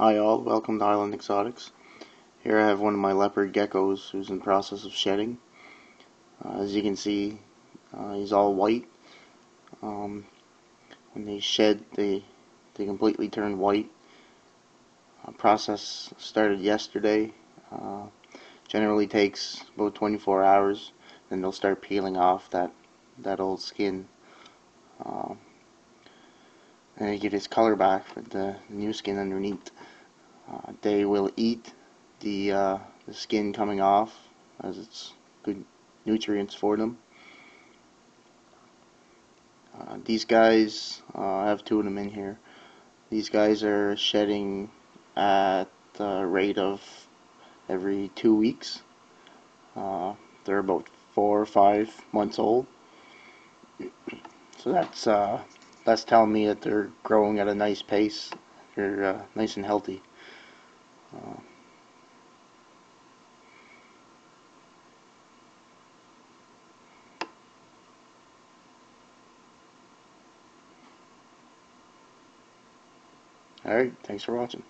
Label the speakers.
Speaker 1: Hi all, welcome to Island Exotics. Here I have one of my leopard geckos who's in the process of shedding. Uh, as you can see, uh, he's all white. Um, when they shed, they they completely turn white. Uh, process started yesterday. Uh, generally takes about 24 hours. Then they'll start peeling off that that old skin. And you get his color back with the new skin underneath. Uh, they will eat the, uh, the skin coming off as it's good nutrients for them. Uh, these guys, uh, I have two of them in here. These guys are shedding at the rate of every two weeks. Uh, they're about four or five months old. So that's uh, that's telling me that they're growing at a nice pace. They're uh, nice and healthy. Uh, Alright, thanks for watching.